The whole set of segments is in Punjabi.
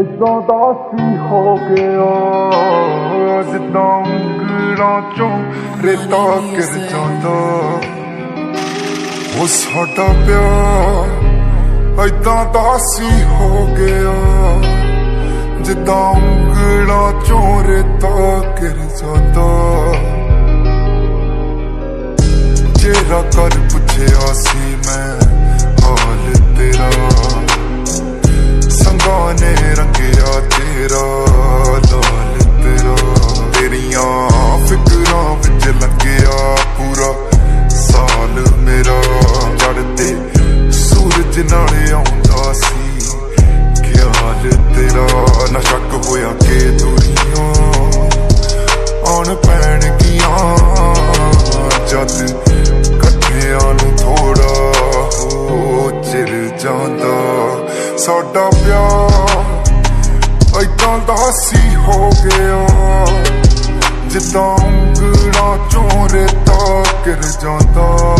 ਇਦਾਂ ਦਾ ਸੀ ਹੋ ਗਿਆ। ਜਿੱਦਾਂ ਉਂਗਲਾਂ ਚੋਂ ਰੇਤਾ ਕਿਰ ਜਾਂਦਾ। ਉਹ ਸਾਡਾ ਪਿਆਰ ਐਦਾਂ ਦਾ ਸੀ ਹੋ ਗਿਆ। ਜਿੱਦਾਂ ਉਂਗਲਾਂ ਚੋਂ ਰੇਤਾ ਕਿਰ ਜਾਂਦਾ। ਸਾਡਾ ਪਿਆਰ। ਐਦਾਂ ਦਾ ਸੀ ਹੋ ਗਿਆ ਜਿੱਦਾਂ ਉਂਗਲਾਂ ਚੋਂ ਰੇਤਾ ਕਿਰ ਜਾਂਦਾ।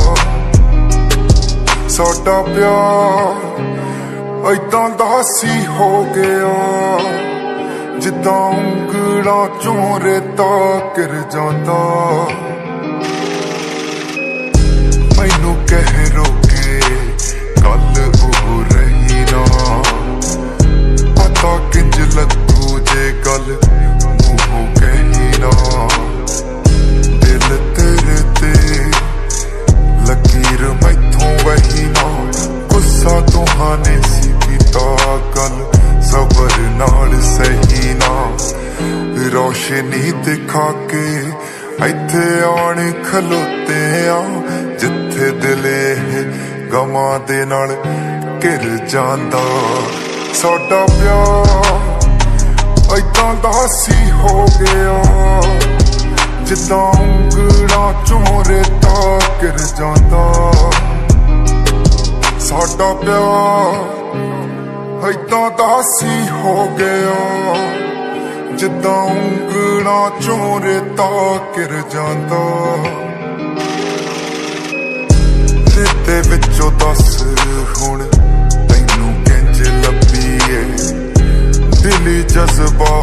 ਸਾਡਾ ਪਿਆਰ ਐਦਾਂ ਦਾ ਸੀ ਹੋ ਗਿਆ ਜਿੱਦਾਂ ਉਂਗਲਾਂ ਚੋਂ ਰੇਤਾ ਕਿਰ ਜਾਂਦਾ। ਸਬਰ ਨਾਲ ਸਹੀ ਨਾ। ਰੋਸ਼ਨੀ ਦਿਖਾ ਕੇ ਇੱਥੇ ਆਣ ਖਲੋਤੇ ਆ ਜਿੱਥੇ ਦਿਲ ਇਹ ਗਮਾਂ ਦੇ ਨਾਲ ਘਿਰ ਜਾਂਦਾ। ਸਾਡਾ ਪਿਆਰ ਐਦਾਂ ਦਾ ਸੀ ਹੋ ਗਿਆ, ਜਿੱਦਾਂ ਉਂਗਲਾਂ ਚੋਂ ਰੇਤਾ ਕਿਰ ਜਾਂਦਾ। ਸਾਡਾ ਪਿਆਰ ਐਦਾਂ ਦਾ ਸੀ ਹੋ ਗਿਆ। ਜਿੱਦਾਂ ਉਂਗਲਾਂ ਚੋਂ ਰੇਤਾ ਕਿਰ ਜਾਂਦਾ। ਰੇਤੇ ਵਿੱਚੋਂ ਦੱਸ ਹੁਣ ਤੈਨੂੰ ਕਿੰਜ ਲੱਭੀਏ? ਦਿਲੀ ਜਜ਼ਬਾ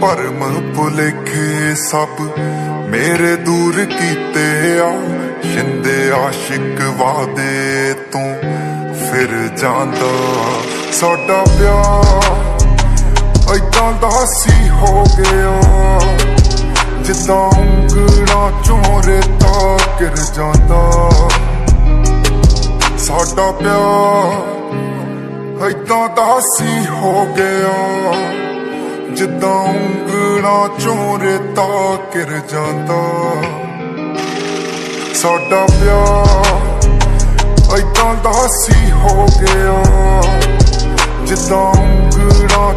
ਭਰਮ ਭੁਲੇਖੇ ਸਭ ਮੇਰੇ ਦੂਰ ਕੀਤੇ ਆ ਸ਼ਿੰਦੇ ਆਸ਼ਿਕ ਵਾਦੇ ਤੂੰ ਫਿਰ ਜਾਂਦਾ ਸਾਡਾ ਪਿਆਰ ਐਦਾਂ ਦਾ ਸੀ ਹੋ ਗਿਆ, ਜਿੱਦਾਂ ਉਂਗਲਾਂ ਚੋਂ ਰੇਤਾ ਗਿਰ ਜਾਂਦਾ। ਸਾਡਾ ਪਿਆਰ ਐਦਾਂ ਦਾ ਸੀ ਹੋ ਗਿਆ। ਜਿੱਦਾਂ ਉਂਗਲਾਂ ਚੋਂ ਰੇਤਾ ਕਿਰ ਜਾਂਦਾ। ਸਾਡਾ ਪਿਆਰ ਐਦਾਂ ਦਾ ਸੀ ਹੋ ਗਿਆ। ਜਿੱਦਾਂ ਉਂਗਲਾਂ